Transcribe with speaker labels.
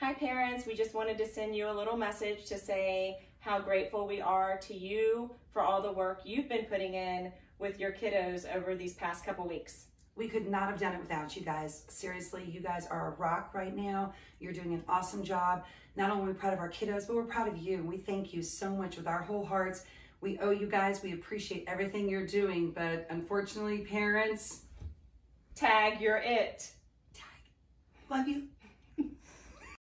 Speaker 1: Hi parents, we just wanted to send you a little message to say how grateful we are to you for all the work you've been putting in with your kiddos over these past couple weeks.
Speaker 2: We could not have done it without you guys. Seriously, you guys are a rock right now. You're doing an awesome job. Not only are we proud of our kiddos, but we're proud of you. We thank you so much with our whole hearts. We owe you guys. We appreciate everything you're doing, but unfortunately, parents,
Speaker 1: Tag, you're it.
Speaker 2: tag. Love you.